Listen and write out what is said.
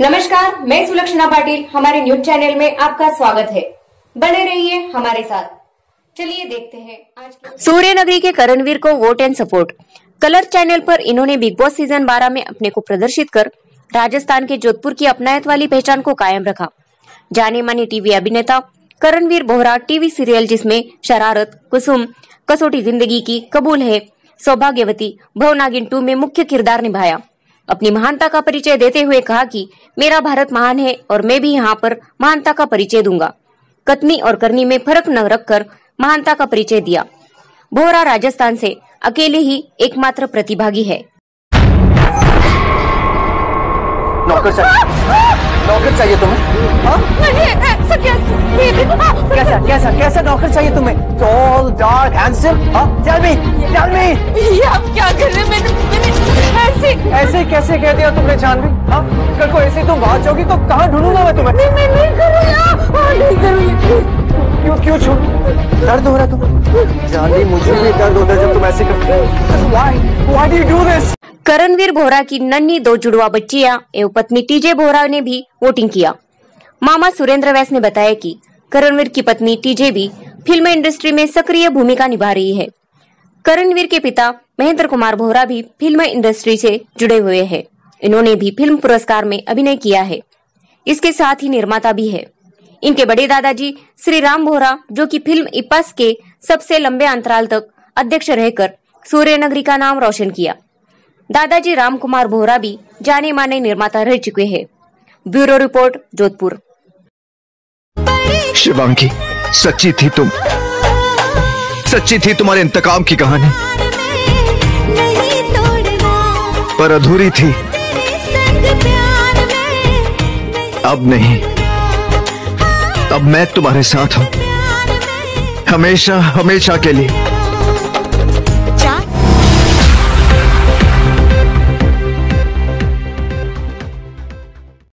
नमस्कार, मैं सुलक्षणा पाटिल, हमारे न्यूज़ चैनल में आपका स्वागत है। बने रहिए हमारे साथ। चलिए देखते हैं आज सूर्य नगरी के करणवीर को vote and support. Colour channel पर इन्होंने बिग बॉस सीज़न 12 में अपने को प्रदर्शित कर राजस्थान के जोधपुर की अपनायत वाली पहचान को कायम रखा। जाने माने टीवी अभिनेता करणवीर बोहरा, टीवी सीरियल जिसमें शरारत, कुसुम, कसौटी ज़िंदगी की कबूल है, सौभाग्यवती, भवनागिन टू में मुख्य किरदार निभाया। अपनी महानता का परिचय देते हुए कहा कि मेरा भारत महान है और मैं भी यहाँ पर महानता का परिचय दूँगा। कथनी और करनी में फ़र्क न रखकर महानता का परिचय दिया। बोहरा राजस्थान से अकेले ही एकमात्र प्रतिभागी है। नौकर चाहिए। नौकर चाहिए तुम्हें? हाँ? कैसा कैसा कैसा नौकर चाहिए तुम्हें? टॉल डार्क हैंडसम हाँ? टेल मी टेल मी ये आप क्या कर रहे हैं? कह दिया तुमने जानवी हाँ? कल को ऐसे तुम भाग जाओगी तो कहाँ ढूंढूँगा मैं तुम्हें? नहीं मैं नहीं करूँगा। नहीं करूँगी। क्यों क्यों छोड़ दर्द हो रहा है तुम्हें? जानवी मुझे भी दर्द होता है जब तुम ऐसे करती हो। Why why do you do this Karanvir Bohra की नन्ही दो जुड़वा बच्चियाँ एवं पत्नी टीजे बोहरा ने भी वोटिंग किया। मामा सुरेंद्र वैस ने बताया कि करणवीर की पत्नी टीजे भी फ़िल्म इंडस्ट्री में सक्रिय भूमिका निभा रही है। करणवीर के पिता महेंद्र कुमार बोहरा भी फ़िल्म इंडस्ट्री से जुड़े हुए हैं। इन्होंने भी फ़िल्म पुरस्कार में अभिनय किया है। इसके साथ ही निर्माता भी है। इनके बड़े दादाजी श्री राम बोहरा, जो कि फ़िल्म इपास के सबसे लंबे अंतराल तक अध्यक्ष रहकर सूर्य नगरी का नाम रोशन किया। दादाजी राम कुमार बोहरा भी जाने माने निर्माता रह चुके हैं। Bureau report, Jodhpur. शिवांगी, सच्ची थी तुम। सच्ची थी तुम्हारे इंतकाम की कहानी। पर अधूरी थी। अब नहीं। अब मैं तुम्हारे साथ हूँ। हमेशा हमेशा के लिए।